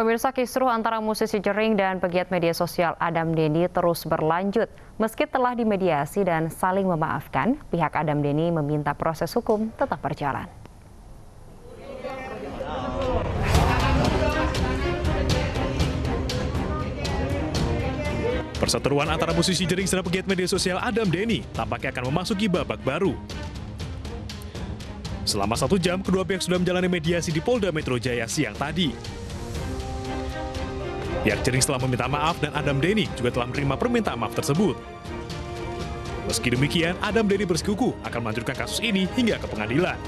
Pemirsa kisruh antara musisi Jering dan pegiat media sosial Adam Denny terus berlanjut. Meski telah dimediasi dan saling memaafkan, pihak Adam Denny meminta proses hukum tetap berjalan. Perseteruan antara musisi Jering dan pegiat media sosial Adam Denny tampaknya akan memasuki babak baru. Selama satu jam, kedua pihak sudah menjalani mediasi di Polda Metro Jaya siang tadi. Pihak Jering setelah meminta maaf dan Adam Denny juga telah menerima permintaan maaf tersebut. Meski demikian, Adam Denny bersikuku akan melanjutkan kasus ini hingga ke pengadilan.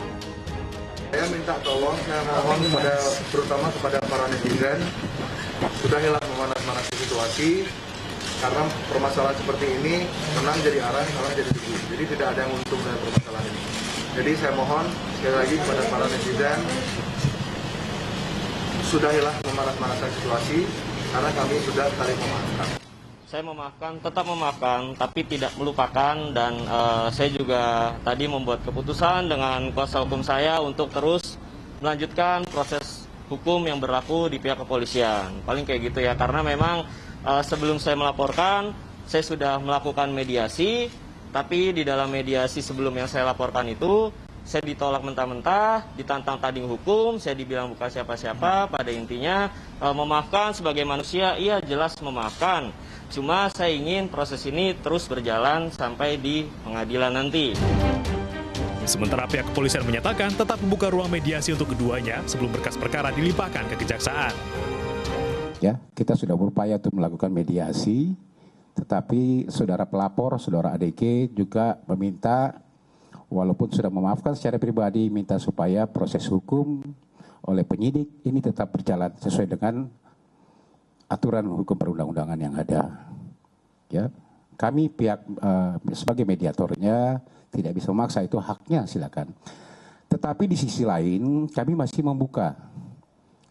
Saya minta tolong, saya mohon kepada terutama kepada para netizen sudahilah memanas-manasi situasi karena permasalahan seperti ini menang jadi arah, kalah jadi tujuh. Jadi tidak ada yang untung dari permasalahan ini. Jadi saya mohon sekali lagi kepada para netizen sudahilah memanas-manaskan situasi karena kami sudah saling memaafkan. Saya memaafkan, tetap memaafkan, tapi tidak melupakan dan uh, saya juga tadi membuat keputusan dengan kuasa hukum saya untuk terus melanjutkan proses hukum yang berlaku di pihak kepolisian. Paling kayak gitu ya, karena memang uh, sebelum saya melaporkan, saya sudah melakukan mediasi, tapi di dalam mediasi sebelum yang saya laporkan itu saya ditolak mentah-mentah, ditantang tanding hukum, saya dibilang bukan siapa-siapa, pada intinya e, memaafkan sebagai manusia, iya jelas memaafkan. Cuma saya ingin proses ini terus berjalan sampai di pengadilan nanti. Sementara pihak kepolisian menyatakan tetap membuka ruang mediasi untuk keduanya sebelum berkas perkara dilimpahkan ke kejaksaan. Ya, kita sudah berupaya untuk melakukan mediasi, tetapi saudara pelapor, saudara ADK juga meminta walaupun sudah memaafkan secara pribadi minta supaya proses hukum oleh penyidik ini tetap berjalan sesuai dengan aturan hukum perundang-undangan yang ada. Ya, kami pihak uh, sebagai mediatornya tidak bisa memaksa itu haknya silakan. Tetapi di sisi lain kami masih membuka,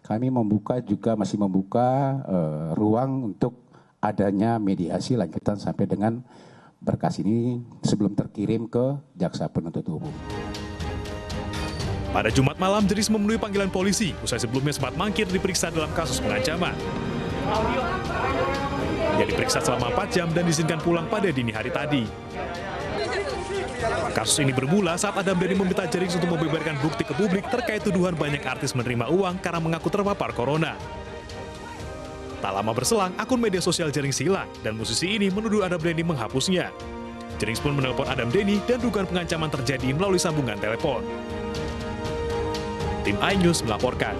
kami membuka juga masih membuka uh, ruang untuk adanya mediasi lanjutan sampai dengan berkas ini sebelum terkirim ke jaksa penuntut umum. Pada Jumat malam, Jeris memenuhi panggilan polisi usai sebelumnya sempat mangkir diperiksa dalam kasus pengancaman. Ia diperiksa selama 4 jam dan diizinkan pulang pada dini hari tadi. Kasus ini bermula saat Adam Dhani meminta Jerings untuk membeberkan bukti ke publik terkait tuduhan banyak artis menerima uang karena mengaku terpapar corona. Tak lama berselang, akun media sosial Jering hilang dan musisi ini menuduh Adam Denny menghapusnya. Jering pun menelpon Adam Denny dan dugaan pengancaman terjadi melalui sambungan telepon. Tim iNews melaporkan.